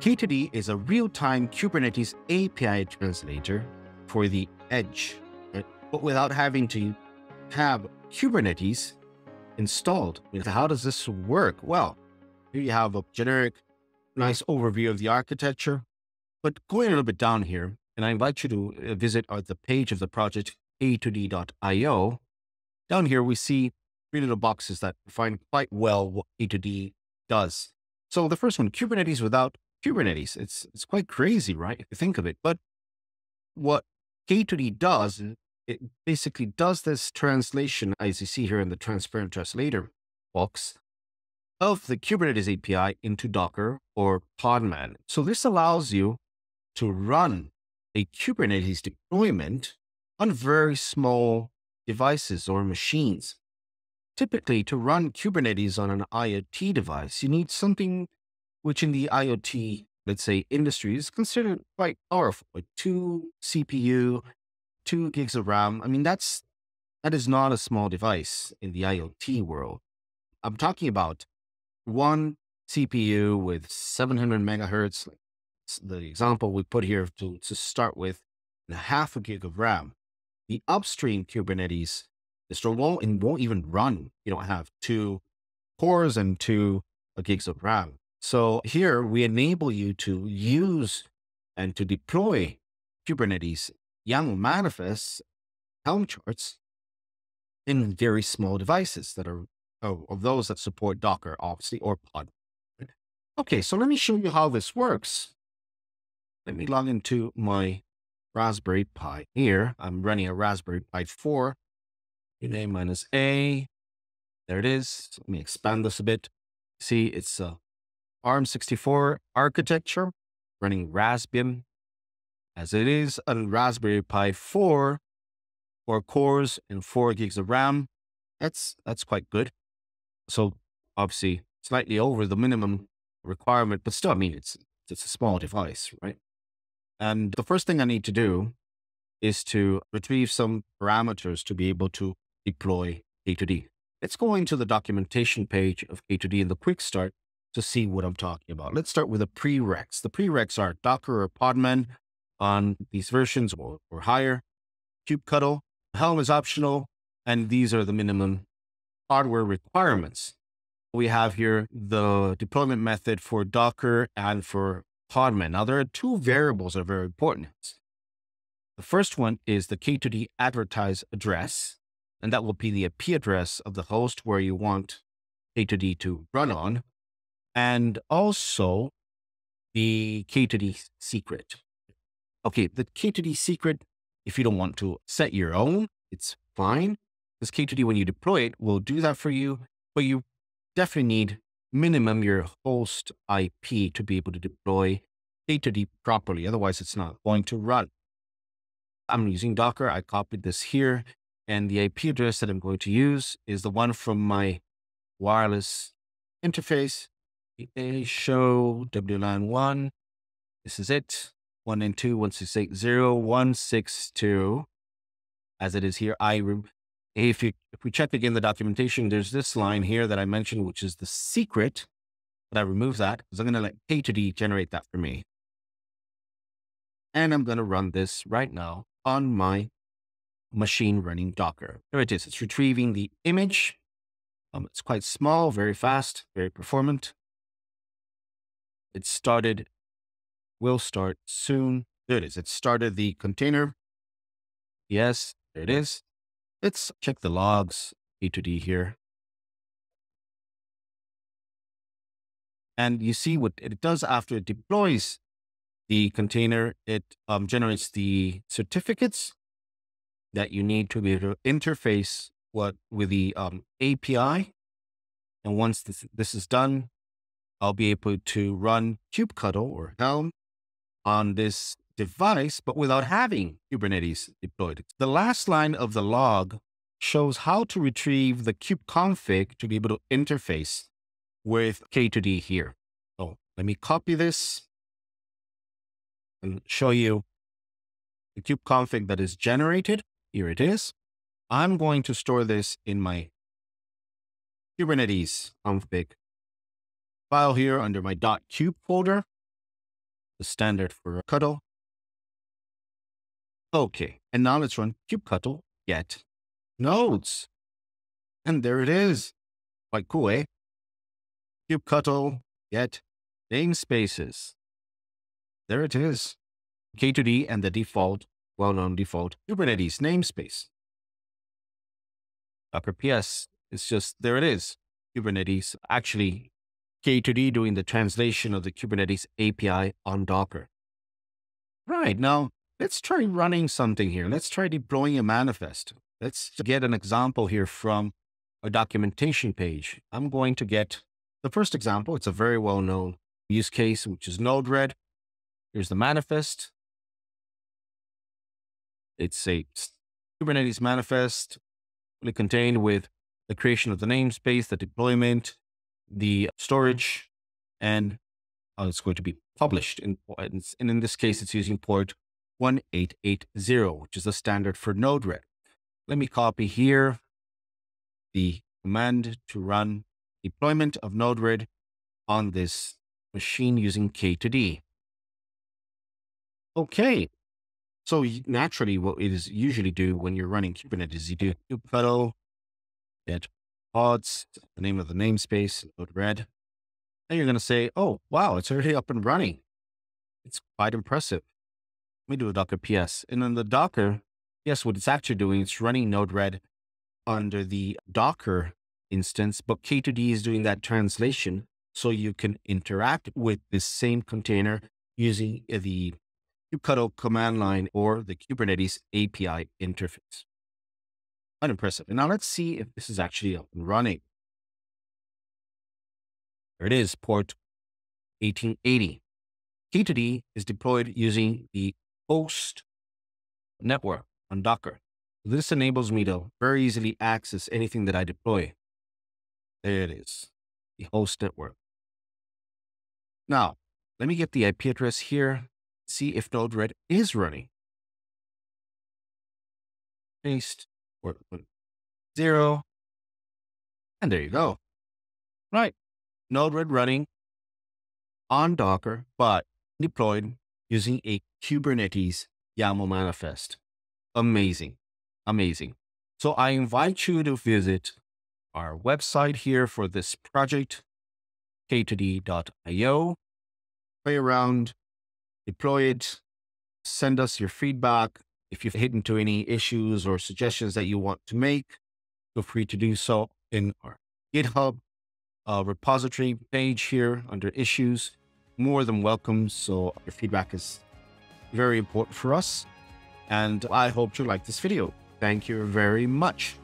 K2D is a real-time Kubernetes API translator for the edge, but without having to have Kubernetes installed. How does this work? Well, here you have a generic, nice overview of the architecture, but going a little bit down here, and I invite you to uh, visit uh, the page of the project k2d.io. Down here, we see three little boxes that define quite well what K2D does. So the first one, Kubernetes without Kubernetes. It's, it's quite crazy, right? If you think of it. But what K2D does, it basically does this translation, as you see here in the transparent translator box, of the Kubernetes API into Docker or Podman. So this allows you to run a Kubernetes deployment on very small devices or machines. Typically, to run Kubernetes on an IoT device, you need something which in the IoT, let's say, industry is considered quite powerful, like two CPU, two gigs of RAM. I mean, that's that is not a small device in the IoT world. I'm talking about one CPU with 700 megahertz. The example we put here to, to start with, and a half a gig of RAM. The upstream Kubernetes distro won't, and won't even run. You don't have two cores and two gigs of RAM. So here we enable you to use and to deploy Kubernetes YAML manifests, Helm charts in very small devices that are oh, of those that support Docker, obviously, or Pod. Okay, so let me show you how this works. Let me log into my Raspberry Pi here. I'm running a Raspberry Pi 4, A minus A. There it is. Let me expand this a bit. See, it's a ARM64 architecture running Raspbian as it is a Raspberry Pi 4, four cores and four gigs of RAM. That's, that's quite good. So obviously slightly over the minimum requirement, but still, I mean, it's, it's a small device, right? And the first thing I need to do is to retrieve some parameters to be able to deploy K2D. Let's go into the documentation page of K2D in the quick start to see what I'm talking about. Let's start with the prereqs. The prereqs are Docker or Podman on these versions or, or higher. kubectl, Helm is optional, and these are the minimum hardware requirements. We have here the deployment method for Docker and for Podman. Now, there are two variables that are very important. The first one is the K2D advertise address, and that will be the IP address of the host where you want K2D to run on, and also the K2D secret. Okay, the K2D secret, if you don't want to set your own, it's fine. This K2D, when you deploy it, will do that for you, but you definitely need minimum your host IP to be able to deploy K2D properly. Otherwise, it's not going to run. I'm using Docker. I copied this here. And the IP address that I'm going to use is the one from my wireless interface. A show W line 1. This is it one and two, one six eight zero, one six two, as it is here. I if you if we check again the documentation, there's this line here that I mentioned, which is the secret. But I remove that because I'm going to let K2D generate that for me. And I'm going to run this right now on my machine running Docker. There it is. It's retrieving the image. Um, it's quite small, very fast, very performant. It started will start soon. There it is. It started the container. Yes, there it is. Let's check the logs, K2D here. And you see what it does after it deploys the container. It um, generates the certificates that you need to be able to interface what with the um, API. And once this, this is done, I'll be able to run kubectl or Helm on this device, but without having Kubernetes deployed. The last line of the log shows how to retrieve the kubeconfig to be able to interface with K2D here. So let me copy this and show you the kubeconfig that is generated. Here it is. I'm going to store this in my Kubernetes config file here under my .kube folder. the standard for kubectl. Okay, and now let's run kubectl get nodes. And there it is. Quite cool, eh? kubectl get namespaces. There it is. K2D and the default, well-known default Kubernetes namespace. Docker PS is just, there it is. Kubernetes, actually K2D doing the translation of the Kubernetes API on Docker. Right, now let's try running something here. Let's try deploying a manifest. Let's get an example here from a documentation page. I'm going to get the first example. It's a very well-known use case, which is Node-RED. Here's the manifest. It's a Kubernetes manifest fully contained with the creation of the namespace, the deployment, the storage, and how it's going to be published. In, and in this case, it's using port 1880, which is the standard for Node-RED. Let me copy here the command to run deployment of Node-RED on this machine using K2D. Okay. So naturally, what it is usually do when you're running Kubernetes, you do kubectl get pods, the name of the namespace, Node-RED. And you're going to say, oh, wow, it's already up and running. It's quite impressive. Let me do a Docker PS. And then the Docker, yes, what it's actually doing, it's running Node-RED under the Docker instance, but K2D is doing that translation so you can interact with this same container using the kubectl command line or the Kubernetes API interface. Unimpressive. And now let's see if this is actually up and running. There it is, port 1880. K2D is deployed using the host network on Docker. This enables me to very easily access anything that I deploy. There it is, the host network. Now, let me get the IP address here, see if Node-RED is running. Paste zero, and there you go. Right, Node-RED running on Docker, but deployed using a Kubernetes YAML manifest. Amazing, amazing. So I invite you to visit our website here for this project, k2d.io. Play around, deploy it, send us your feedback. If you've hit into any issues or suggestions that you want to make, feel free to do so in our GitHub uh, repository page here under issues. More than welcome. So your feedback is very important for us. And I hope you like this video. Thank you very much.